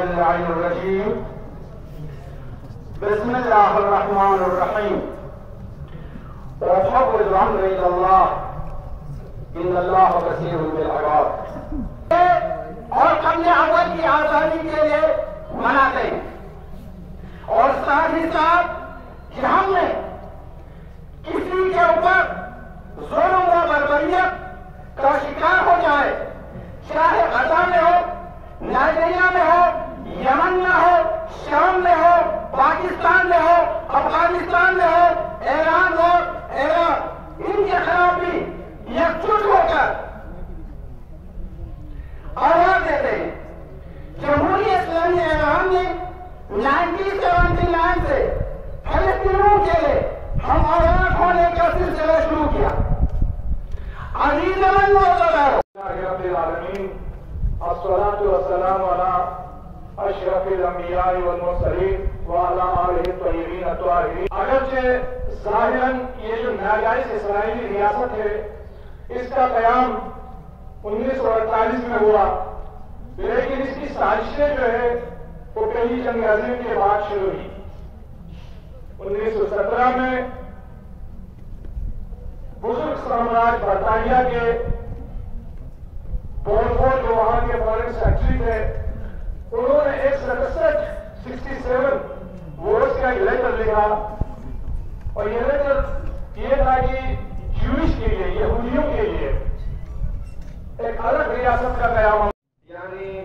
الشيطان اللعين الرجيم. بسم الله الرحمن الرحيم. وأفوض الأمر إلى الله. إن الله بصير بالعباد. اور ہم نے عمل کی آزادی کے لیے مناتے ہیں اور ساتھ ہی ساتھ کہ ہم نے لیے ہم کا سلسلہ شروع کیا۔ عزیز من وزدار رب العالمین، الصلاة والسلام على اشرف الانبیاء والمرسلین وعلى آلہ الطیبین الطاہرین۔ اگرچہ ظاہراً یہ جو ناجائز اسرائیلی ریاست ہے، اس کا قیام انیس سو اڑتالیس میں ہوا۔ لیکن اس کی سازشیں جو ہے، وہ پہلی جنگ عظیم کے بعد شروع ہوئی۔ انیس سو سترہ میں بزرگ سامراج برطانیہ کے پول جو وہاں کے فارن سیکٹری تھے، انہوں نے ایک سو اکسٹھ سکسٹی سیون ووٹس کا ایک لیٹر لکھا۔ اور یہ لیٹر یہ تھا کہ جوش کے لیے، یہودیوں کے لیے ایک الگ ریاست کا قیام یعنی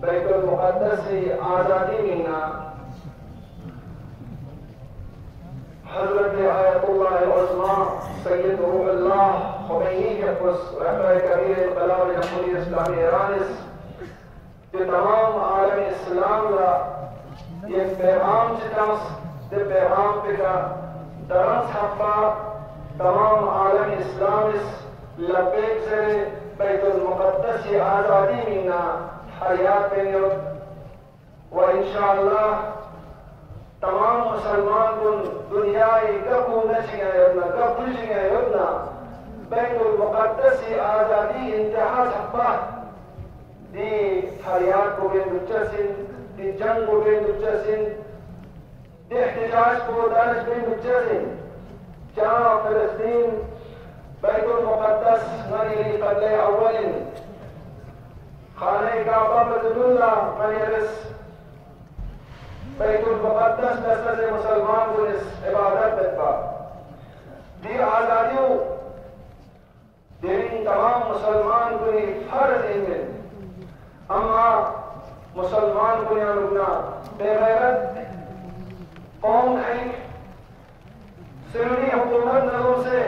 بیت المقدس سے آزادی ملنا حضرت آیت اللہ عظمہ سید روح اللہ خمینی کے پس رہبر کبیر انقلاب جمہوری اسلامی ایرانس کہ تمام عالم اسلام را یہ پیغام چکاس دے پیغام پکا درس حفا، تمام عالم اسلامس لبیک سے بیت المقدس آزادی ملنا حیات پہ و انشاءاللہ تمام مسلمان کن دنياي كبو نشيا يبنا كبو جيا يبنا بين المقدس آزادي انتهاز حباه دي حريات بين الجسن دي جنگ بين الجسن دي احتجاج بودانش بين الجسن جاء فلسطين بيت المقدس من مني قبل أول خانة كعبة الله من رس بيت المقدس نسل مسلم مسلمان آزادیوں، دیرین تمام مسلمان کو یہ فرض ہیں اما مسلمان کو یہاں رکنا۔ بے غیرت، قوم نہیں سرنی حکومت نظر سے،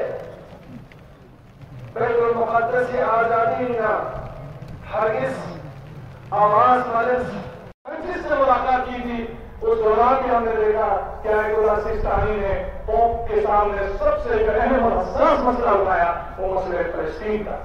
بیت المقدس سے آزادی نہ ہرگز آواز مالس جس سے ملاقات کی تھی۔ اس دوران بھی ہم نے دیکھا کہ آیت اللہ سیستانی نے قوم کے سامنے سب سے اہم اور حساس مسئلہ اٹھایا وہ مسئلہ فلسطین کا۔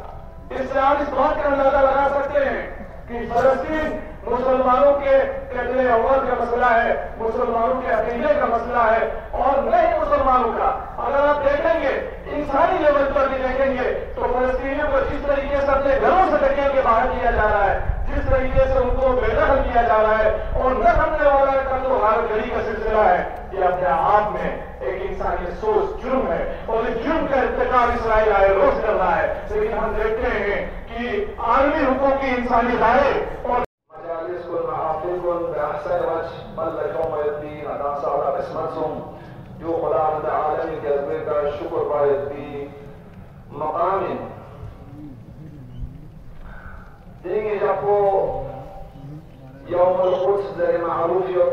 اس سے آپ اس بات کا اندازہ لگا سکتے ہیں کہ فلسطین مسلمانوں کے قتل اول کا مسئلہ ہے، مسلمانوں کے عقیدے کا مسئلہ ہے اور نہیں مسلمانوں کا۔ اگر آپ دیکھیں گے، انسانی لیول پر بھی دیکھیں گے تو فلسطینیوں کو جس طریقے سے اپنے گھروں سے ڈکیل کے باہر کیا جا رہا ہے جس طریقے سے ان کو بے دخل کیا جا رہا ہے اور نہ کرنے والا کا تو ہر گھڑی کا سلسلہ ہے۔ یہ اپنے آپ میں ایک انسانی سوچ، جرم ہے۔ اور اس جرم کا ارتکاب اسرائیل آئے روز کر رہا ہے۔ لیکن ہم دیکھتے ہیں کہ عالمی حقوق کی انسانی رائے اور مجالس كل محافظكم بأحسن وجه ملك يوم الدين أدام سعودة بسمتهم جو خدا عالمی جذبے کا شکر باید بھی مقام ديني جابو يوم القدس زي معروف يوم